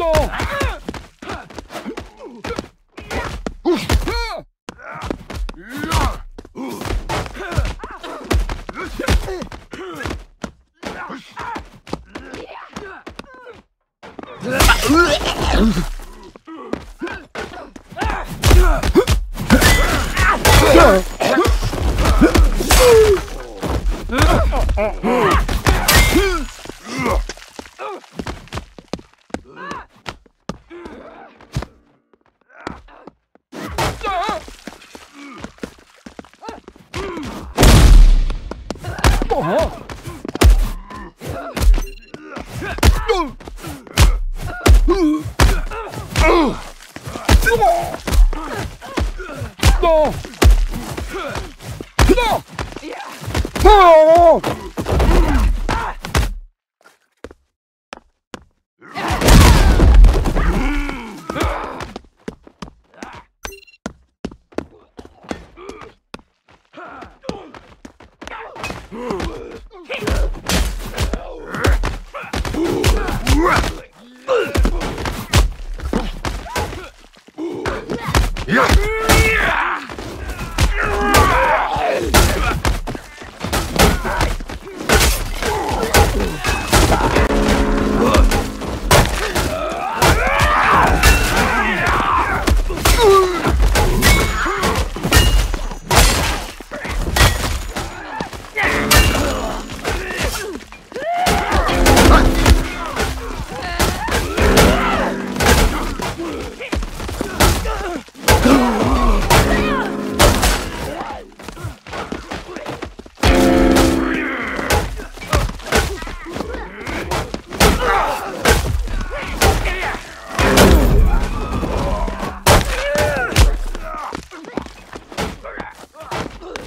있어. Uh-huh. No! No! No!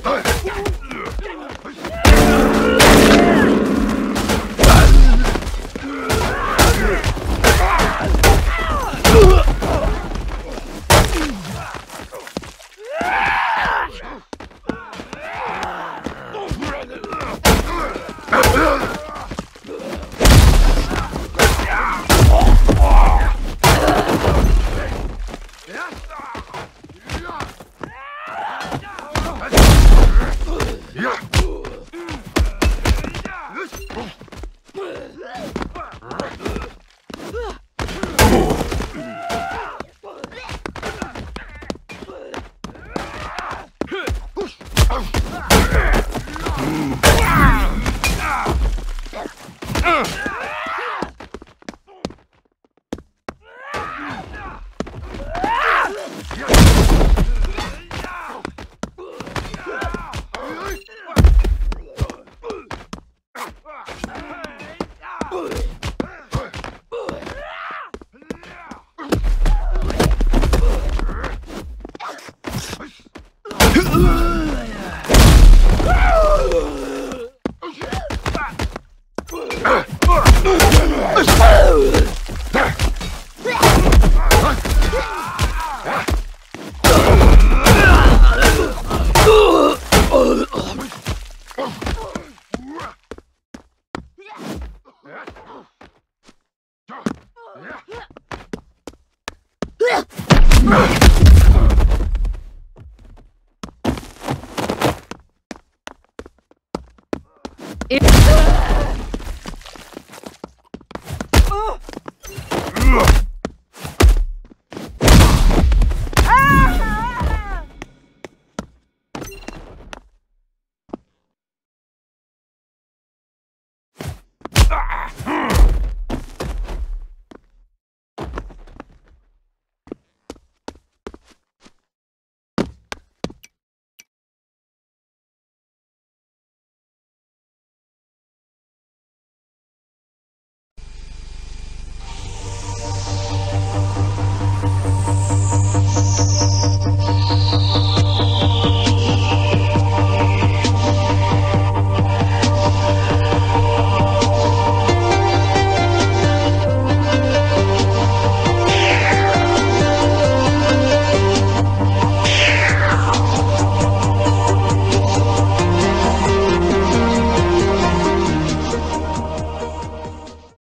Hey! It